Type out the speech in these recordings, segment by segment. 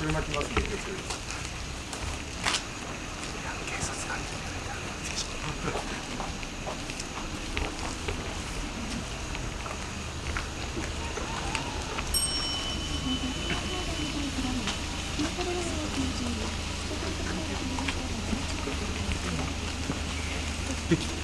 車来ますんで気をつけてください。できた。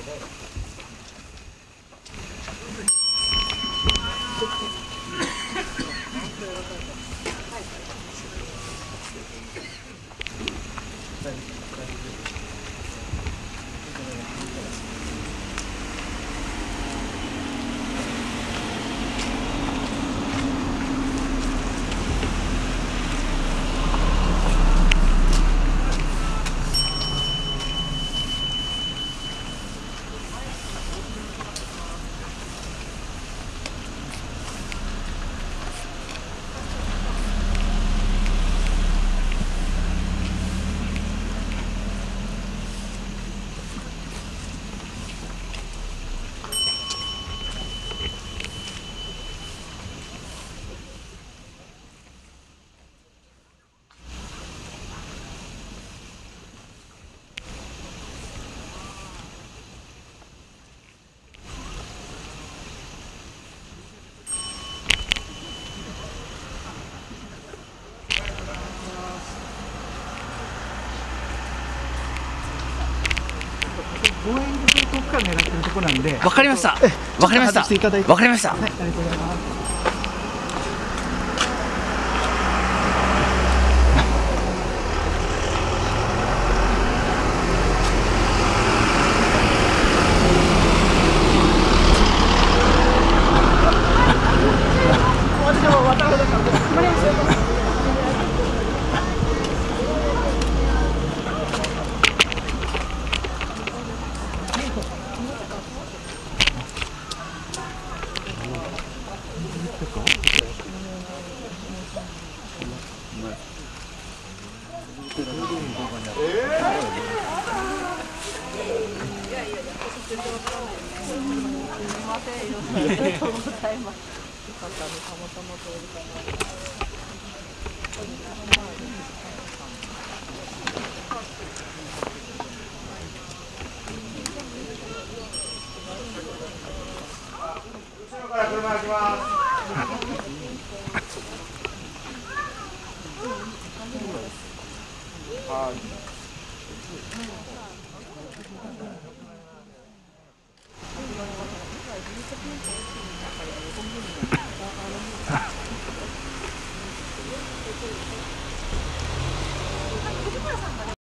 over there. 鏡遠くから狙ってるところなんで、わかりました。えわかりました。ちょっと外していただいてわかりましたはい、ありがとうございます。から車開きます。